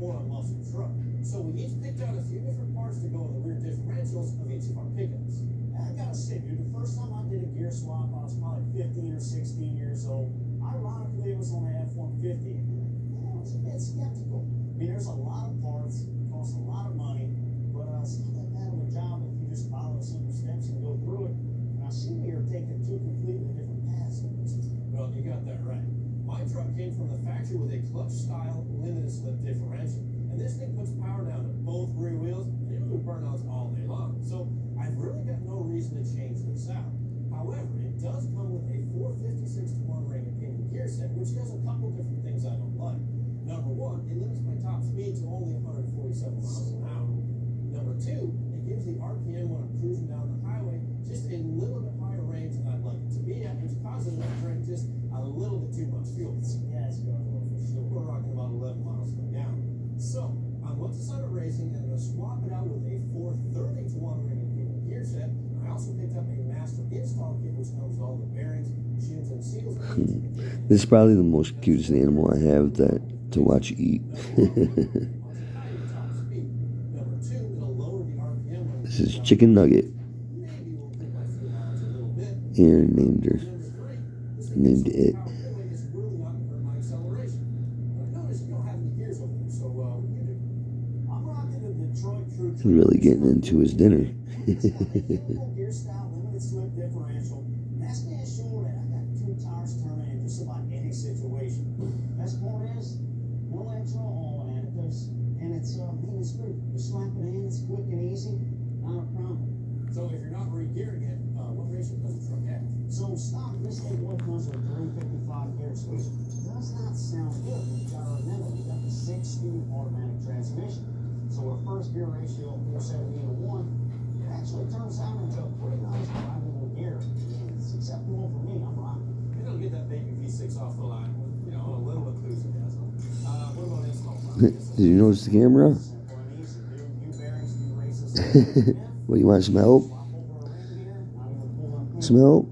or a muscle truck. So we each picked out a few different parts to go in the rear differentials of each of our pickups. I gotta say, dude, the first time I did a gear swap, I was probably 15 or 16 years old. Ironically, it was on an F-150. I was a bit skeptical. I mean, there's a lot of parts, it costs a lot of money, but uh, it's not that bad of a job if you just follow the simple steps and go through it. And I see you're taking two completely different paths. Well, you got that right. My truck came from the factory with a clutch-style limited slip differential. And this thing puts power down to both rear wheels, and it really burnouts all day long. So I've really got no reason to change this out. However, it does come with a 456 to 1 ring and pinion gear does a couple different things I don't like. Number one, it limits my top speed to only 147 miles an hour. Number two, it gives the RPM when I'm cruising down the highway just a little bit higher range than I'd like it to be at, which causes me to drink just a little bit too much fuel. Yeah, it's going a little for. We're rocking about 11 miles per gallon. So, I went to Summit Racing and I'm going to swap it out with a 430 to 1 ring gear set. I also picked up a master install kit which comes with all the bearings, shims, and seals. This is probably the most cutest animal I have that to watch eat. this is Chicken Nugget. Aaron named her. Named it. He's really getting into his dinner. gear style limited slip differential. That's to ensure that I got two tires turning in just about any situation. Best part is, no extra oil in it. There's, and it's uh, man, it's good. You slap it in, it's quick and easy, not a problem. So if you're not re-gearing it, uh, what ratio does the truck have? So stock, this thing only comes with a 355 gear switch. Does not sound good, but you gotta remember, you got the six-speed automatic transmission. So our first gear ratio of 470 to 1, it actually turns out into a pretty nice drivable gear. And it's acceptable for me, I'm rocking. It'll get that baby V6 off the line with, you know, a little enthusiasm. Uh, what about install time? Did you notice the camera? Simple and easy, dude. New bearings, new races. What, you want some help? Swap